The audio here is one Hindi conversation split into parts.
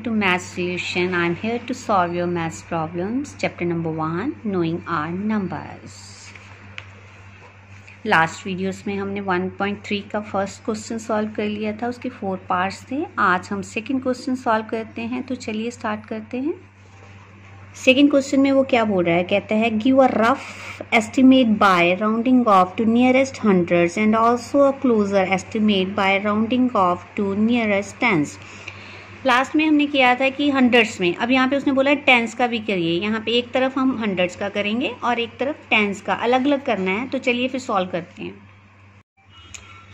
Welcome to Math Solution. I'm here to solve your math problems. Chapter number one, knowing our numbers. Last videos में हमने 1.3 का फ़र्स्ट क्वेश्चन सॉल्व कर लिया था उसके फोर पार्ट्स थे आज हम सेकंड क्वेश्चन सॉल्व करते हैं तो चलिए स्टार्ट करते हैं सेकेंड क्वेश्चन में वो क्या बोल रहा है कहता है give a rough estimate by rounding off to nearest hundreds and also a closer estimate by rounding off to nearest tens last में हमने किया था कि हंड्रेड्स में। अब यहाँ पे उसने बोला है टेंस का भी करिए। यहाँ पे एक तरफ़ हम हंड्रेड्स का करेंगे और एक तरफ़ टेंस का। अलग अलग करना है तो चलिए फिर सॉल्व करते हैं।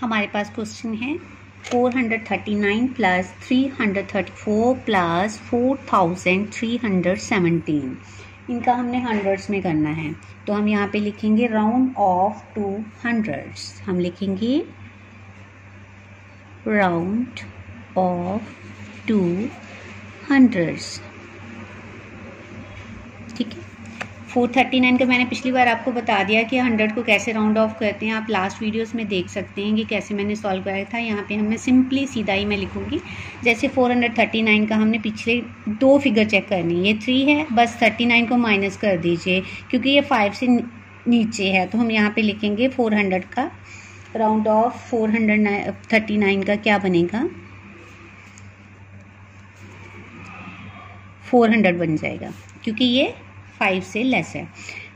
हमारे पास क्वेश्चन है 439 plus 334 plus 4317 इनका हमने हंड्रेड्स में करना है। तो हम यहाँ पे लिखेंगे राउंड ऑफ़ टू हंड्रेड्स हम लिखेंगे राउंड ऑफ़ टू हंड्रेड्स ठीक है? फोर थर्टी नाइन का मैंने पिछली बार आपको बता दिया कि हंड्रेड को कैसे राउंड ऑफ़ करते हैं। आप लास्ट वीडियोस में देख सकते हैं कि कैसे मैंने सॉल्व कराया था। यहाँ पे हमें सिंपली सीधा ही मैं लिखूँगी। जैसे फोर हंड्रेड थर्टी नाइन का हमने पिछले दो फिगर चेक करनी ये थ्री है, बस थर्टी नाइन को माइनस कर दीजिए, क्योंकि ये फाइव से नीचे है। तो हम यहाँ पर लिखेंगे फोर हंड्रेड का round off four hundred thirty nine का क्या बनेगा? फोर हंड्रेड बन जाएगा, क्योंकि ये फाइव से लेस है।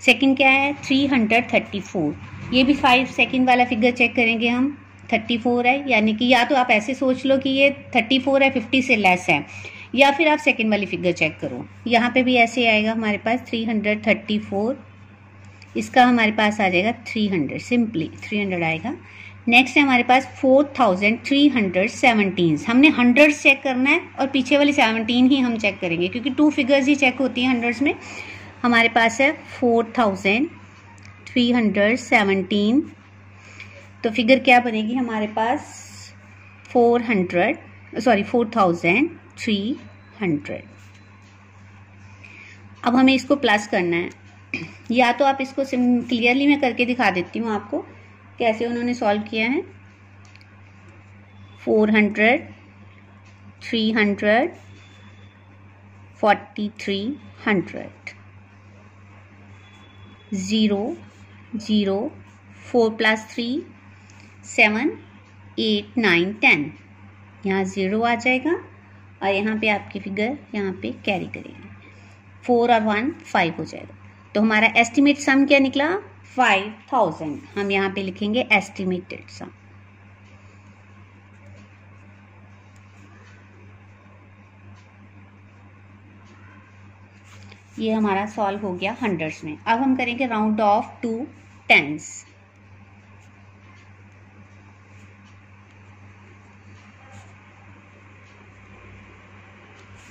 सेकंड क्या है? थ्री हंड्रेड थर्टी फोर ये भी फाइव सेकंड वाला फिगर चेक करेंगे हम। थर्टी फोर है, यानी कि या तो आप ऐसे सोच लो कि ये थर्टी फोर है फिफ्टी से लेस है, या फिर आप सेकंड वाली फिगर चेक करो। यहाँ पे भी ऐसे आएगा हमारे पास थ्री हंड्रेड थर्टी फोर इसका हमारे पास आ जाएगा three hundred simply three hundred आएगा। नेक्स्ट है हमारे पास four thousand three hundred seventeen हमने हंड्रेड चेक करना है और पीछे वाली सेवनटीन ही हम चेक करेंगे, क्योंकि टू फिगर्स ही चेक होती हैं हंड्रेड्स में। हमारे पास है four thousand three hundred seventeen तो फिगर क्या बनेगी? हमारे पास four hundred sorry four thousand three hundred अब हमें इसको प्लस करना है। या तो आप इसको क्लियरली मैं करके दिखा देती हूँ आपको। कैसे उन्होंने सॉल्व किया है? Four hundred three hundred forty three hundred zero zero four plus three seven eight nine ten यहाँ ज़ीरो आ जाएगा और यहाँ पे आपकी फिगर यहाँ पे कैरी करेगी। फोर और वन फाइव हो जाएगा। तो हमारा एस्टिमेट सम क्या निकला? फाइव थाउज़ेंड हम यहाँ पे लिखेंगे एस्टिमेटेड सम ये हमारा सॉल्व हो गया हंड्रेड्स में. अब हम करेंगे राउंड ऑफ़ टू टेंस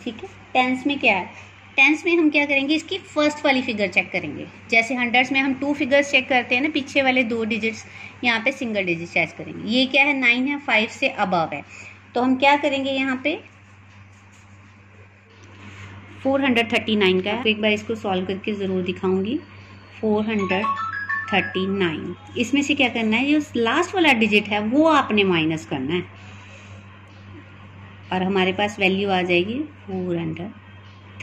ठीक है? टेंस में क्या है? टेंस में हम क्या करेंगे, इसकी फ़र्स्ट वाली फिगर चेक करेंगे। जैसे हंड्रेड्स में हम टू फिगर्स चेक करते हैं ना, पीछे वाले दो डिजिट्स यहाँ पे सिंगल डिजिट चेक करेंगे। ये क्या है नाइन है फाइव से अबव है। तो हम क्या करेंगे यहाँ पे? फोर हंड्रेड थर्टी नाइन का है। तो एक बार इसको सॉल्व करके ज़रूर दिखाऊँगी। फोर हंड्रेड थर्टी नाइन इसमें से क्या करना है, जो लास्ट वाला डिजिट है, वो आपने माइनस करना है। और हमारे पास वैल्यू आ जाएगी फोर हंड्रेड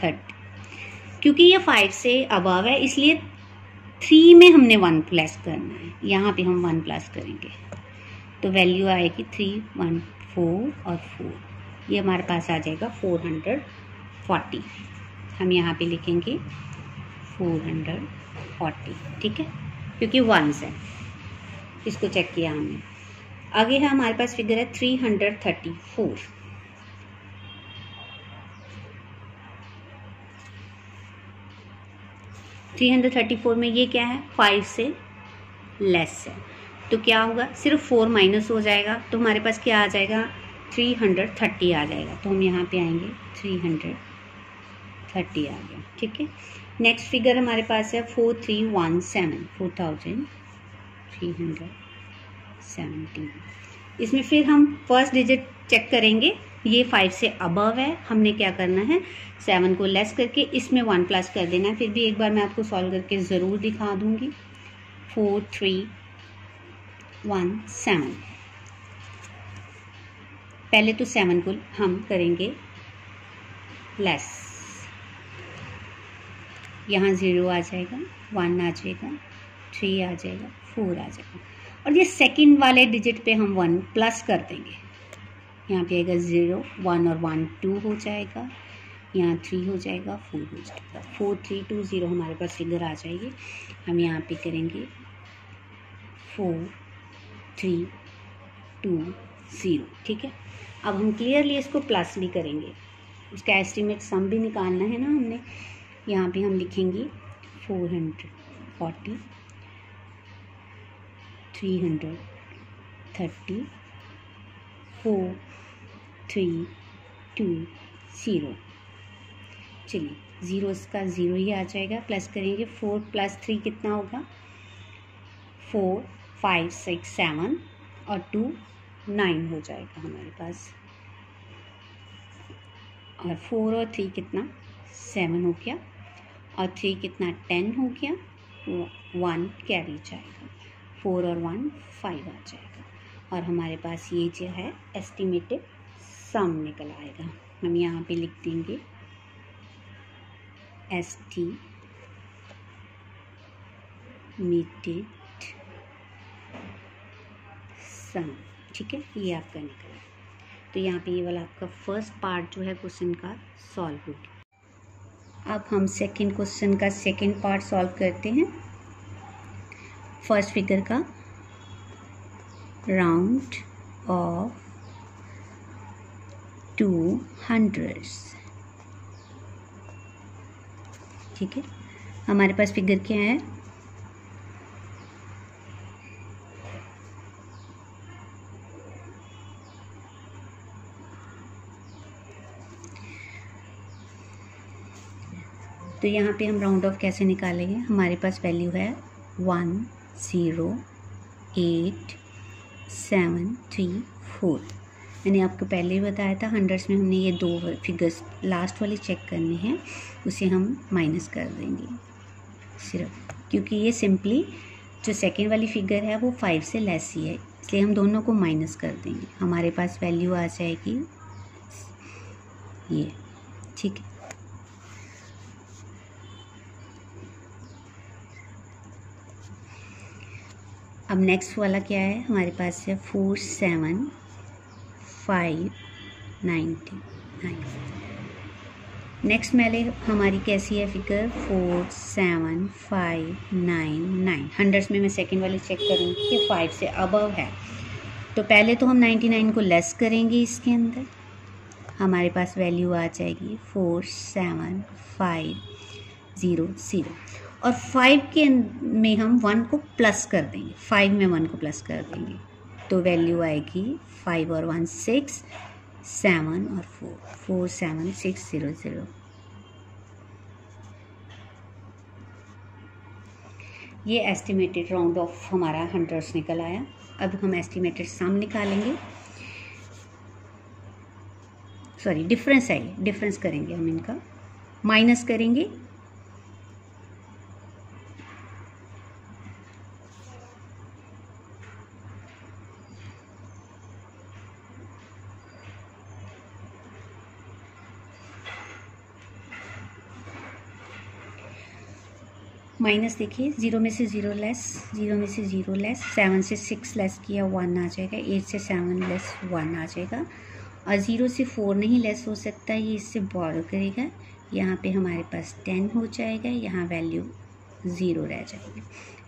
थर्टी क्योंकि ये फाइव से अबव है, इसलिए थ्री में हमने वन प्लस करना है। यहाँ पे हम वन प्लस करेंगे। तो वैल्यू आएगी थ्री वन फोर और फोर ये हमारे पास आ जाएगा फोर हंड्रेड फोर्टी हम यहाँ पे लिखेंगे फोर हंड्रेड फोर्टी ठीक है? क्योंकि वंस है। इसको चेक किया हमने। आगे है हमारे पास फिगर है three hundred thirty four three hundred thirty four में ये क्या है? फाइव से लेस है। तो क्या होगा? सिर्फ़ फोर माइनस हो जाएगा। तो हमारे पास क्या आ जाएगा? थ्री हंड्रेड थर्टी आ जाएगा। तो हम यहाँ पे आएँगे। थ्री हंड्रेड थर्टी आ गया। ठीक है? नेक्स्ट फिगर हमारे पास है four three one seven four thousand three hundred seventeen इसमें फिर हम फ़र्स्ट डिजिट चेक करेंगे। ये फाइव से अबव है। हमने क्या करना है? सेवन को लेस करके इसमें वन प्लस कर देना है। फिर भी एक बार मैं आपको सॉल्व करके ज़रूर दिखा दूँगी। फोर थ्री वन सेवन पहले तो सेवन को हम करेंगे लेस यहाँ ज़ीरो आ जाएगा वन आ जाएगा थ्री आ जाएगा फोर आ जाएगा। और ये सेकंड वाले डिजिट पे हम वन प्लस कर देंगे। यहाँ पे आएगा ज़ीरो वन और वन टू हो जाएगा। यहाँ थ्री हो जाएगा फोर हो जाएगा। फोर थ्री टू ज़ीरो हमारे पास फिगर आ जाएगी। हम यहाँ पे करेंगे फोर थ्री टू ज़ीरो ठीक है? अब हम क्लियरली इसको प्लस भी करेंगे। उसका एस्टिमेट सम भी निकालना है ना हमने। यहाँ पे हम लिखेंगे four hundred forty three hundred thirty four three two zero चलिए ज़ीरो इसका ज़ीरो ही आ जाएगा। प्लस करेंगे फोर प्लस थ्री कितना होगा? फोर फाइव सिक्स सेवन और टू नाइन हो जाएगा हमारे पास। और फोर और थ्री कितना? सेवन हो गया। और थ्री कितना? टेन हो गया। वन कैरी जाएगा। फोर और वन फाइव आ जाएगा। और हमारे पास ये जो है एस्टिमेटेड सम निकल आएगा। हम यहाँ पे लिख देंगे एस टी मीटेड सम ठीक है? ये आपका निकला तो यहाँ पे ये वाला आपका फ़र्स्ट पार्ट जो है क्वेश्चन का सॉल्व हो गया। अब हम सेकंड क्वेश्चन का सेकंड पार्ट सॉल्व करते हैं। फ़र्स्ट फिगर का राउंड ऑफ़ टू हंड्रेड्स ठीक है? हमारे पास फिगर क्या है? तो यहाँ पे हम राउंड ऑफ़ कैसे निकालेंगे? हमारे पास वैल्यू है one zero eight seven three four मैंने आपको पहले ही बताया था हंड्रेड्स में हमने ये दो फिगर्स लास्ट वाली चेक करने हैं, उसे हम माइनस कर देंगे सिर्फ़। क्योंकि ये सिंपली जो सेकेंड वाली फिगर है, वो फाइव से लेस ही है, इसलिए हम दोनों को माइनस कर देंगे। हमारे पास वैल्यू आ जाएगी ये, ठीक है। अब नेक्स्ट वाला क्या है? हमारे पास है four seven five ninety nine next मैले हमारी कैसी है figure four seven five nine nine hundreds में मैं सेकेंड वाली चेक करूँगी कि फाइव से अबव है। तो पहले तो हम नाइन्टी नाइन को लेस करेंगे इसके अंदर। हमारे पास वैल्यू आ जाएगी four seven five zero zero और फाइव के में हम वन को प्लस कर देंगे। फाइव में वन को प्लस कर देंगे। तो वैल्यू आएगी फाइव और वन सिक्स सेवन और four four seven six zero zero ये एस्टिमेटेड राउंड ऑफ़ हमारा हंड्रेड्स निकल आया। अब हम एस्टिमेटेड सम निकालेंगे। सॉरी डिफरेंस है डिफरेंस करेंगे हम इनका। माइनस करेंगे। माइनस देखिए, ज़ीरो में से ज़ीरो लेस ज़ीरो में से ज़ीरो लेस सेवन से सिक्स लेस किया वन आ जाएगा एट से सेवन लेस वन आ जाएगा। और ज़ीरो से फोर नहीं लेस हो सकता, ये इससे बॉरो करेगा। यहाँ पे हमारे पास टेन हो जाएगा, यहाँ वैल्यू ज़ीरो रह जाएगी।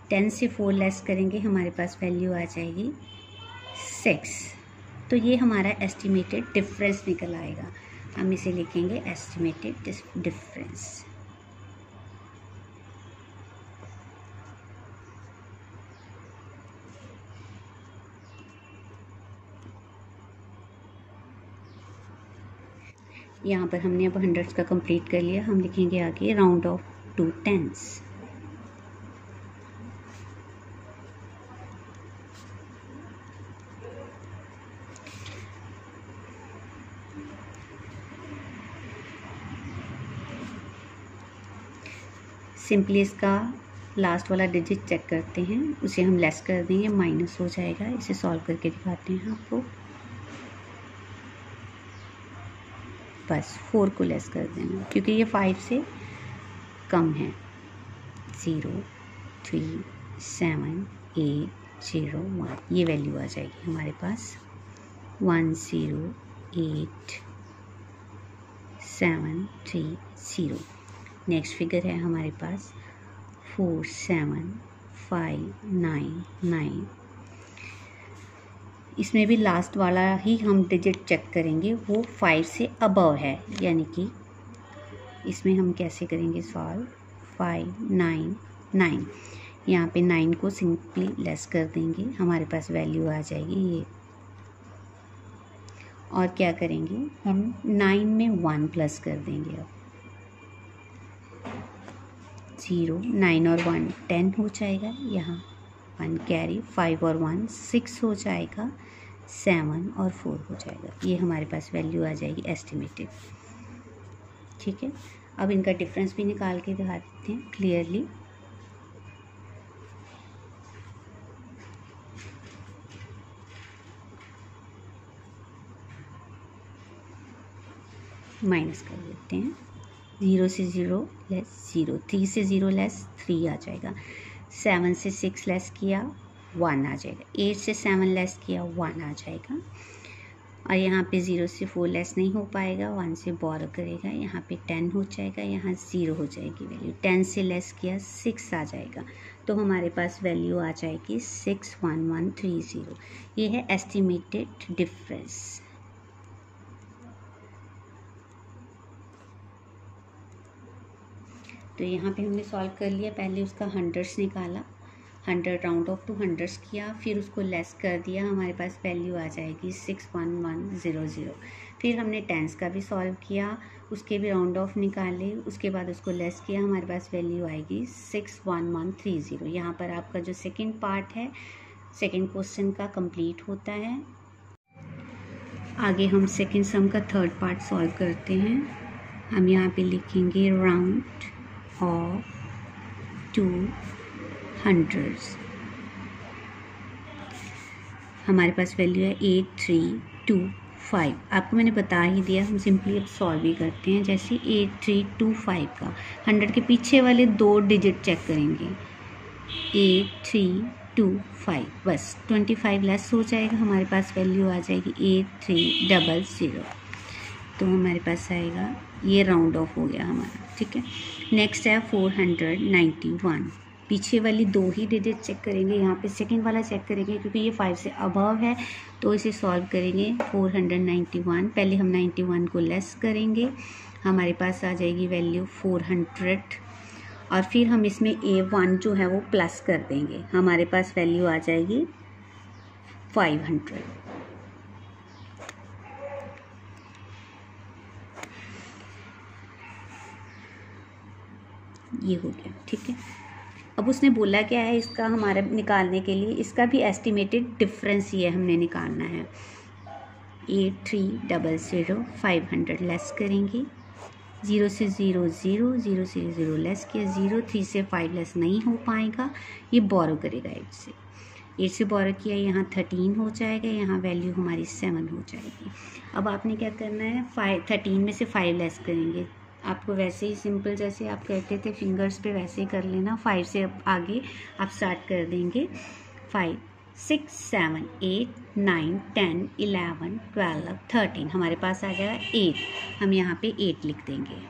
टेन से फोर लेस करेंगे, हमारे पास वैल्यू आ जाएगी सिक्स तो ये हमारा एस्टिमेटेड डिफरेंस निकल आएगा। हम इसे लिखेंगे एस्टिमेटेड डिफरेंस यहाँ पर हमने अब हंड्रेड्स का कंप्लीट कर लिया। हम लिखेंगे आगे round off to tens simply इसका लास्ट वाला डिजिट चेक करते हैं। उसे हम लेस कर देंगे माइनस हो जाएगा। इसे सॉल्व करके दिखाते हैं आपको। बस फोर को लेस कर देना। क्योंकि ये फाइव से कम है। Zero three seven eight zero one ये वैल्यू आ जाएगी हमारे पास। One zero eight seven three zero next figure है हमारे पास। Four seven five nine nine इसमें भी लास्ट वाला ही हम डिजिट चेक करेंगे, वो फाइव से अबव है, यानी कि इसमें हम कैसे करेंगे सॉल्व फाइव नाइन नाइन यहाँ पे नाइन को सिंपली लेस कर देंगे, हमारे पास वैल्यू आ जाएगी ये। और क्या करेंगे? हम नाइन में वन प्लस कर देंगे अब। ज़ीरो नाइन और वन टेन हो जाएगा यहाँ। वन कैरी फाइव और वन सिक्स हो जाएगा सेवन और फोर हो जाएगा। ये हमारे पास वैल्यू आ जाएगी एस्टिमेटेड ठीक है? अब इनका डिफरेंस भी निकाल के दिखा देते हैं क्लियरली माइनस कर देते हैं। ज़ीरो से ज़ीरो लेस ज़ीरो थ्री से ज़ीरो लेस थ्री आ जाएगा। सेवन से सिक्स लेस किया, वन आ जाएगा। एट से सेवन लेस किया, वन आ जाएगा। और यहाँ पे ज़ीरो से फोर लेस नहीं हो पाएगा, वन से बोरो करेगा, यहाँ पे टेन हो जाएगा, यहाँ ज़ीरो हो जाएगी वैल्यू। टेन से लेस किया, सिक्स आ जाएगा। तो हमारे पास वैल्यू आ जाएगी six one one three zero. ये है एस्टिमेटेड डिफरेंस। तो यहाँ पे हमने सॉल्व कर लिया। पहले उसका हंड्रेड्स निकाला। Hundred round off to hundreds किया। फिर उसको लेस कर दिया। हमारे पास वैल्यू आ जाएगी six one one zero zero फिर हमने टेंस का भी सॉल्व किया। उसके भी राउंड ऑफ़ निकाले। उसके बाद उसको लेस किया। हमारे पास वैल्यू आएगी six one one three zero यहाँ पर आपका जो सेकेंड पार्ट है सेकेंड क्वेश्चन का कंप्लीट होता है। आगे हम सेकेंड सम का थर्ड पार्ट सॉल्व करते हैं। हम यहाँ पे लिखेंगे राउंड ऑफ़ टू हंड्रेड्स हमारे पास वैल्यू है एट थ्री टू फाइव आपको मैंने बता ही दिया, हम सिंपली अब सॉल्व भी करते हैं जैसे एट थ्री टू फाइव का। हंड्रेड के पीछे वाले दो डिजिट चेक करेंगे। एट थ्री टू फाइव बस ट्वेंटी फाइव लेस हो जाएगा, हमारे पास वैल्यू आ जाएगी एट थ्री डबल ज़ीरो तो हमारे पास आएगा ये राउंड ऑफ़ हो गया हमारा, ठीक है? नेक्स्ट है फोर हंड्रेड नाइन्टी वन पीछे वाली दो ही डिजिट चेक करेंगे, यहाँ पे सेकंड वाला चेक करेंगे, क्योंकि ये फाइव से अबव है तो इसे सॉल्व करेंगे फोर हंड्रेड नाइन्टी वन पहले हम नाइन्टी वन को लेस करेंगे, हमारे पास आ जाएगी वैल्यू फोर हंड्रेड और फिर हम इसमें ए वन जो है वो प्लस कर देंगे, हमारे पास वैल्यू आ जाएगी फाइव हंड्रेड ये हो गया, ठीक है? अब उसने बोला क्या है इसका हमारे निकालने के लिए? इसका भी एस्टिमेटेड डिफरेंस ये हमने निकालना है। Eight three double zero five hundred less करेंगे। ज़ीरो से ज़ीरो ज़ीरो ज़ीरो से ज़ीरो लेस किया ज़ीरो थ्री से फाइव लेस नहीं हो पाएगा। ये बोरो करेगा एट से। एट से बोरो किया, यहाँ थर्टीन हो जाएगा, यहाँ वैल्यू हमारी सेवन हो जाएगी। अब आपने क्या करना है? फाइव थर्टीन में से फाइव लेस करेंगे। आपको वैसे ही सिंपल जैसे आप कहते थे फिंगर्स पे वैसे ही कर लेना। फाइव से आगे आप स्टार्ट कर देंगे। Five six seven eight nine ten eleven twelve thirteen हमारे पास आ जाएगा एट हम यहाँ पे एट लिख देंगे।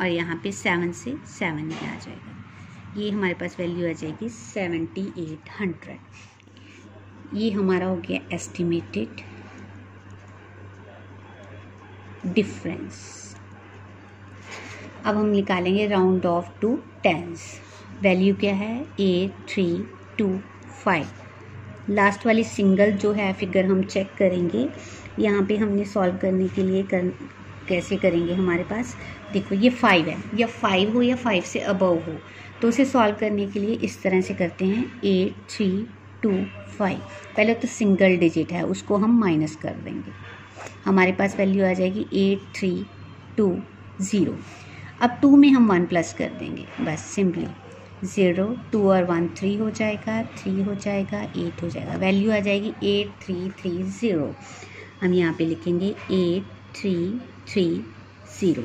और यहाँ पे सेवन से सेवन में आ जाएगा। ये हमारे पास वैल्यू आ जाएगी सेवेंटी एट हंड्रेड ये हमारा हो गया एस्टिमेटेड डिफरेंस अब हम निकालेंगे round off to tens value क्या है? Eight three two five last वाली सिंगल जो है फिगर हम चेक करेंगे। यहाँ पे हमने सॉल्व करने के लिए कर, कैसे करेंगे हमारे पास? देखो, ये फाइव है। या फाइव हो या फाइव से अबव हो। तो उसे सॉल्व करने के लिए इस तरह से करते हैं। एट थ्री टू फाइव पहले तो सिंगल डिजिट है, उसको हम माइनस कर देंगे। हमारे पास वैल्यू आ जाएगी एट थ्री टू ज़ीरो अब टू में हम वन प्लस कर देंगे, बस सिंपली। ज़ीरो, टू और वन थ्री हो जाएगा, थ्री हो जाएगा, एट हो जाएगा। वैल्यू आ जाएगी एट, थ्री थ्री, ज़ीरो। हम यहाँ पे लिखेंगे eight, three three, zero.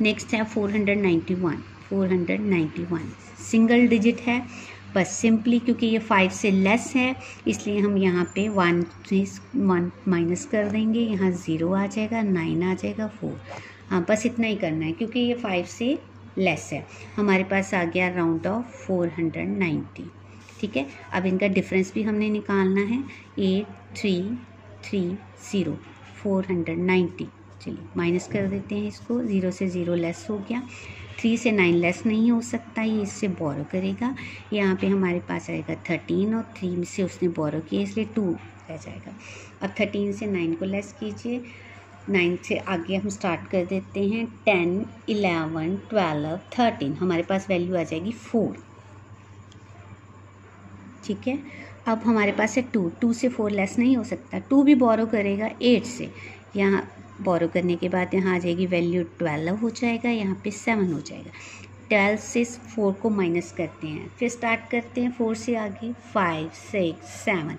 Next है four hundred ninety one, four hundred ninety one. Single digit है, बस सिंपली क्योंकि ये फाइव से लेस है, इसलिए हम यहाँ पे वन वन माइनस कर देंगे। यहाँ ज़ीरो आ जाएगा, नाइन आ जाएगा, फोर। हाँ बस इतना ही करना है, क्योंकि ये फाइव से लेस है। हमारे पास आ गया round off four hundred ninety ठीक है? अब इनका डिफरेंस भी हमने निकालना है। Eight three three zero four hundred ninety चलिए माइनस कर देते हैं इसको ज़ीरो से ज़ीरो लेस हो गया। थ्री से नाइन लेस नहीं हो सकता, ये इससे बोरो करेगा। यहाँ पे हमारे पास आएगा थर्टीन और थ्री से उसने बोरो किया, इसलिए टू रह जाएगा। अब थर्टीन से नाइन को लेस कीजिए। नाइन से आगे हम स्टार्ट कर देते हैं। Ten, eleven, twelve, thirteen. हमारे पास वैल्यू आ जाएगी फोर। ठीक है? अब हमारे पास है टू। टू से फोर लेस नहीं हो सकता। टू भी बोरो करेगा एट से। यहाँ बोरो करने के बाद यहाँ आ जाएगी वैल्यू ट्वेल्व हो जाएगा। यहाँ पे सेवन हो जाएगा। ट्वेल्व से फोर को माइनस करते हैं। फिर स्टार्ट करते हैं फोर से आगे। Five six seven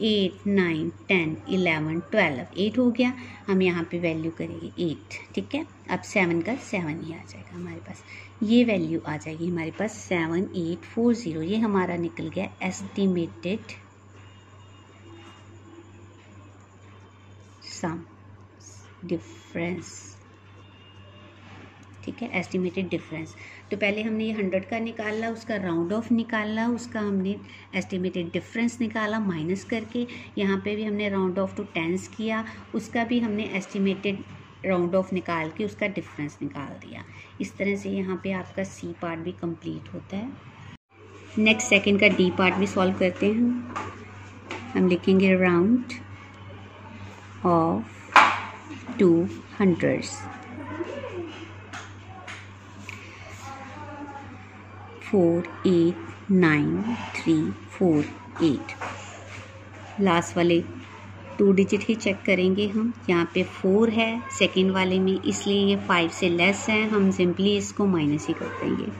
eight nine ten eleven twelve eight हो गया। हम यहाँ पे वैल्यू करेंगे एट ठीक है? अब सेवन का सेवन ही आ जाएगा हमारे पास। ये वैल्यू आ जाएगी हमारे पास सेवन एट फोर ज़ीरो ये हमारा निकल गया एस्टिमेटेड सम डिफरेंस ठीक है एस्टिमेटेड डिफरेंस तो पहले हमने ये हंड्रेड का निकाला, उसका राउंड ऑफ़ निकाला, उसका हमने एस्टिमेटेड डिफरेंस निकाला माइनस करके, यहाँ पे भी हमने राउंड ऑफ़ टू टेंस किया, उसका भी हमने एस्टिमेटेड राउंड ऑफ़ निकाल के उसका डिफरेंस निकाल दिया। इस तरह से यहाँ पे आपका सी पार्ट भी कंप्लीट होता है। नेक्स्ट सेकंड का डी पार्ट भी सॉल्व करते हैं। हम लिखेंगे round off to hundreds four eight nine three four eight last वाले टू डिजिट ही चेक करेंगे हम। यहाँ पे फोर है सेकेंड वाले में इसलिए ये फाइव से लेस है, हम सिंपली इसको माइनस ही कर देंगे।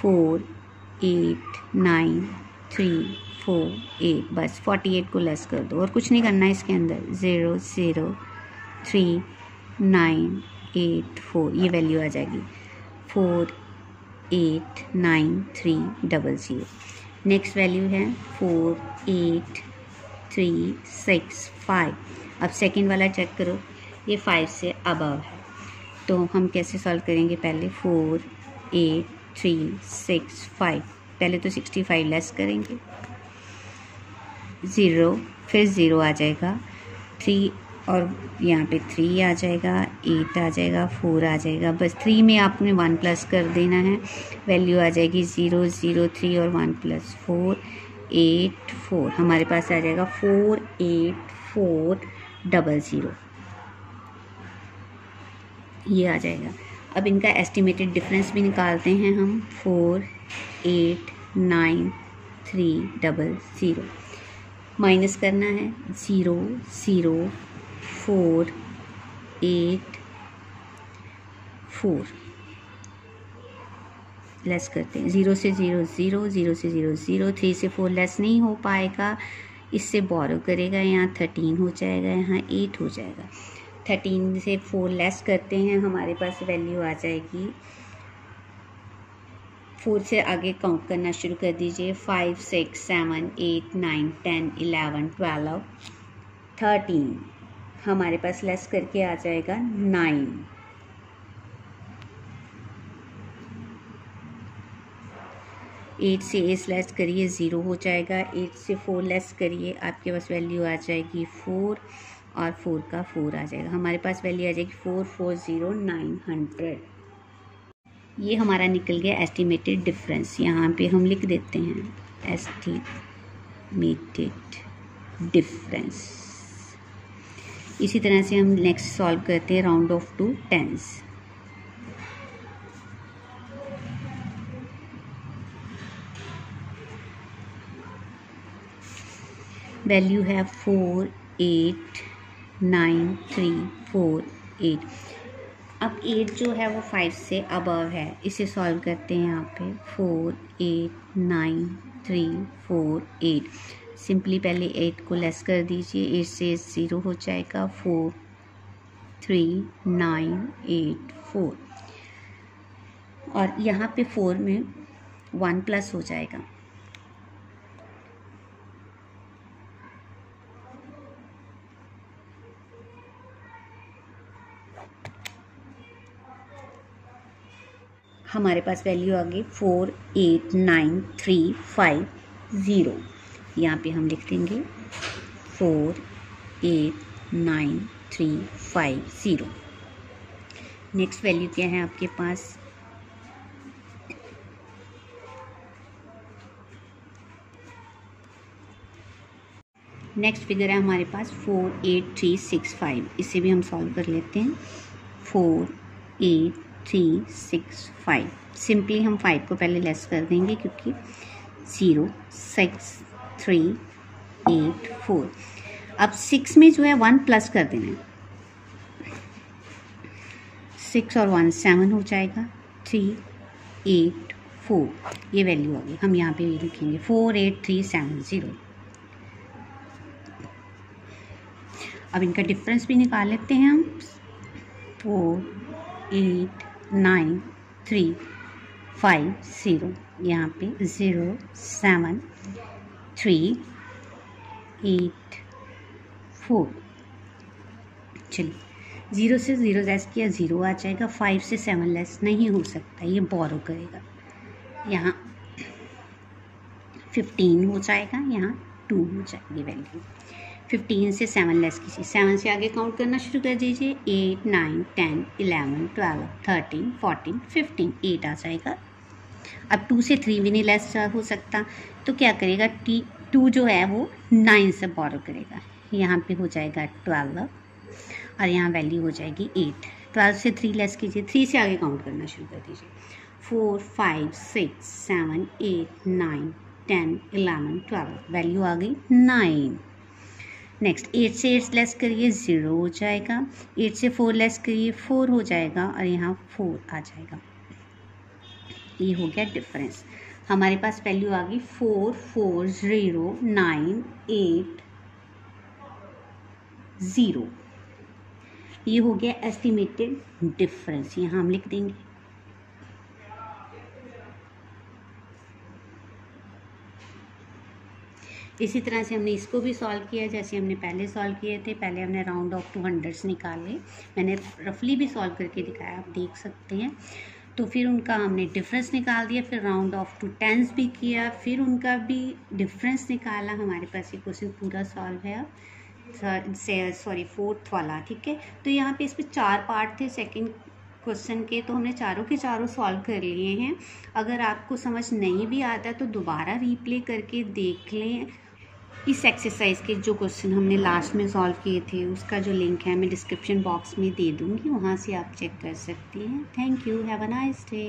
Four eight nine three four eight बस फोर्टी एट को लेस कर दो। और कुछ नहीं करना है इसके अंदर। Zero zero three nine eight four ये वैल्यू आ जाएगी। Four eight nine three double zero next value है four eight three six five अब सेकंड वाला चेक करो। ये फाइव से अबव है। तो हम कैसे सॉल्व करेंगे पहले? Four eight three six five पहले तो सिक्सटी फाइव लेस करेंगे। ज़ीरो फिर ज़ीरो आ जाएगा। थ्री और यहाँ पे थ्री आ जाएगा एट आ जाएगा फोर आ जाएगा। बस थ्री में आपने वन प्लस कर देना है। वैल्यू आ जाएगी ज़ीरो ज़ीरो थ्री और one plus four eight four हमारे पास आ जाएगा four eight four double zero ये आ जाएगा। अब इनका एस्टिमेटेड डिफरेंस भी निकालते हैं हम। Four eight nine three double zero minus करना है। Zero zero four eight four less करते हैं। ज़ीरो से ज़ीरो ज़ीरो ज़ीरो से ज़ीरो ज़ीरो थ्री से फोर लेस नहीं हो पाएगा। इससे बोरो करेगा, यहाँ थर्टीन हो जाएगा, यहाँ एट हो जाएगा। थर्टीन से फोर लेस करते हैं, हमारे पास वैल्यू आ जाएगी। फोर से आगे काउंट करना शुरू कर दीजिए। Five six seven eight nine ten eleven twelve thirteen हमारे पास लेस करके आ जाएगा नाइन एट से एस लेस करिए ज़ीरो हो जाएगा. एट से फोर लेस करिए, आपके पास वैल्यू आ जाएगी फोर और फोर का फोर आ जाएगा. हमारे पास वैल्यू आ जाएगी four four zero nine hundred ये हमारा निकल गया एस्टिमेटेड डिफरेंस यहाँ पे हम लिख देते हैं एस्टिमेटेड डिफरेंस इसी तरह से हम नेक्स्ट सॉल्व करते हैं round off to tens value है four eight nine three four eight अब एट जो है वो फाइव से अबव है. इसे सॉल्व करते हैं यहाँ पे. Four eight nine three four eight simply पहले एट को लेस कर दीजिए एट से ज़ीरो हो जाएगा four three nine eight four और यहाँ पे फोर में वन प्लस हो जाएगा। हमारे पास वैल्यू आ गई four eight nine three five zero यहाँ पे हम लिख देंगे four eight nine three five zero. Next value क्या है आपके पास? नेक्स्ट फिगर है हमारे पास four eight three six five. इसे भी हम सॉल्व कर लेते हैं। Four eight three six five. Simply हम फाइव को पहले लेस कर देंगे क्योंकि zero six three eight four अब सिक्स में जो है वन प्लस कर देना है। सिक्स और वन सेवन हो जाएगा। थ्री एट फोर ये वैल्यू आ गई। हम यहाँ पे ये लिखेंगे। Four eight three seven zero अब इनका डिफरेंस भी निकाल लेते हैं हम। Four eight nine three five zero यहाँ पे zero seven three eight four चलिए ज़ीरो से ज़ीरो लेस किया ज़ीरो आ जाएगा फाइव से सेवन लेस नहीं हो सकता, ये बोरो करेगा। यहाँ फिफ्टीन हो जाएगा, यहाँ टू हो जाएगी वैल्यू फिफ्टीन से सेवन लेस कीजिए। सेवन से आगे काउंट करना शुरू कर दीजिए। Eight nine ten eleven twelve thirteen fourteen fifteen eight आ जाएगा। अब टू से थ्री भी नहीं लेस हो सकता। तो क्या करेगा? टी टू जो है वो नाइन से बोरो करेगा। यहाँ पे हो जाएगा ट्वेल्व और यहाँ वैल्यू हो जाएगी एट ट्वेल्व से थ्री लेस कीजिए। थ्री से आगे काउंट करना शुरू कर दीजिए। Four five six seven eight nine ten eleven twelve value आ गई नाइन नेक्स्ट एट से एट लेस करिए ज़ीरो हो जाएगा। एट से फोर लेस करिए फोर हो जाएगा और यहाँ फोर आ जाएगा। ये हो गया डिफरेंस हमारे पास वैल्यू आ गई four four zero nine eight zero ये हो गया एस्टिमेटेड डिफरेंस यहाँ हम लिख देंगे। इसी तरह से हमने इसको भी सॉल्व किया जैसे हमने पहले सॉल्व किए थे, पहले हमने राउंड ऑफ़ टू हंड्रेड्स निकाले मैंने रफली भी सॉल्व करके दिखाया, आप देख सकते हैं। तो फिर उनका हमने डिफरेंस निकाल दिया, फिर राउंड ऑफ़ टू टेंस भी किया, फिर उनका भी डिफरेंस निकाला। हमारे पास ये क्वेश्चन पूरा सॉल्व है। सॉरी फोर्थ वाला, ठीक है? तो यहाँ पे इस पर चार पार्ट थे सेकंड क्वेश्चन के तो हमने चारों के चारों सॉल्व कर लिए हैं। अगर आपको समझ नहीं भी आता तो दोबारा रीप्ले करके देख लें। इस एक्सरसाइज के जो क्वेश्चन हमने लास्ट में सॉल्व किए थे, उसका जो लिंक है, मैं डिस्क्रिप्शन बॉक्स में दे दूँगी, वहाँ से आप चेक कर सकती हैं। Thank you have a nice day